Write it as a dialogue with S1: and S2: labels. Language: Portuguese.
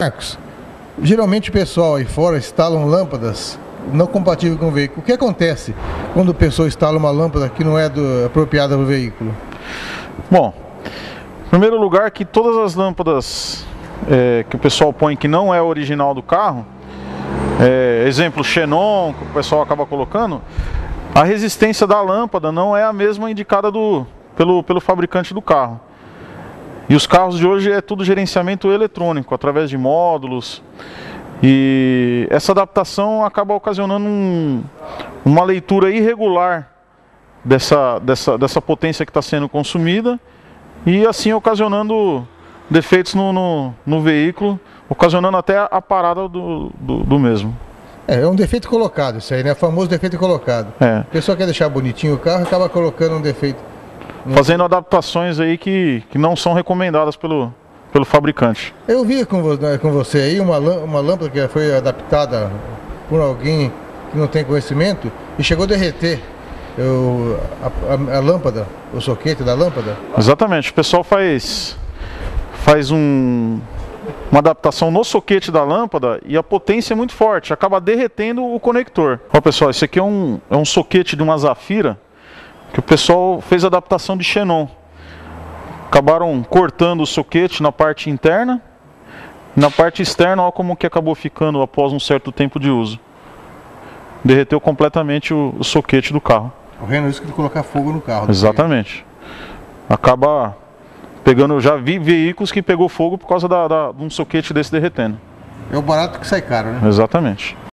S1: Marcos, geralmente o pessoal aí fora instalam lâmpadas não compatíveis com o veículo. O que acontece quando o pessoal instala uma lâmpada que não é do, apropriada para o veículo?
S2: Bom, em primeiro lugar que todas as lâmpadas é, que o pessoal põe que não é original do carro, é, exemplo Xenon, que o pessoal acaba colocando, a resistência da lâmpada não é a mesma indicada do, pelo, pelo fabricante do carro. E os carros de hoje é tudo gerenciamento eletrônico, através de módulos. E essa adaptação acaba ocasionando um, uma leitura irregular dessa, dessa, dessa potência que está sendo consumida e assim ocasionando defeitos no, no, no veículo, ocasionando até a parada do, do, do, mesmo.
S1: É, é um defeito colocado isso aí, né? O famoso defeito colocado. É. A pessoa quer deixar bonitinho o carro acaba colocando um defeito.
S2: Fazendo adaptações aí que, que não são recomendadas pelo, pelo fabricante.
S1: Eu vi com, né, com você aí uma, uma lâmpada que foi adaptada por alguém que não tem conhecimento e chegou a derreter eu, a, a, a, lâmpada, o soquete da lâmpada?
S2: Exatamente, o pessoal faz, faz um, uma adaptação no soquete da lâmpada e a potência é muito forte, acaba derretendo o conector. Ó pessoal, esse aqui é um, é um soquete de uma Zafira que o pessoal fez adaptação de xenon. Acabaram cortando o soquete na parte interna, na parte externa, olha como que acabou ficando após um certo tempo de uso. Derreteu completamente o, o soquete do carro.
S1: Correndo risco de colocar fogo no carro.
S2: Exatamente. Acaba pegando, já vi veículos que pegou fogo por causa da, da, de um soquete desse derretendo.
S1: É o barato que sai caro, né?
S2: Exatamente.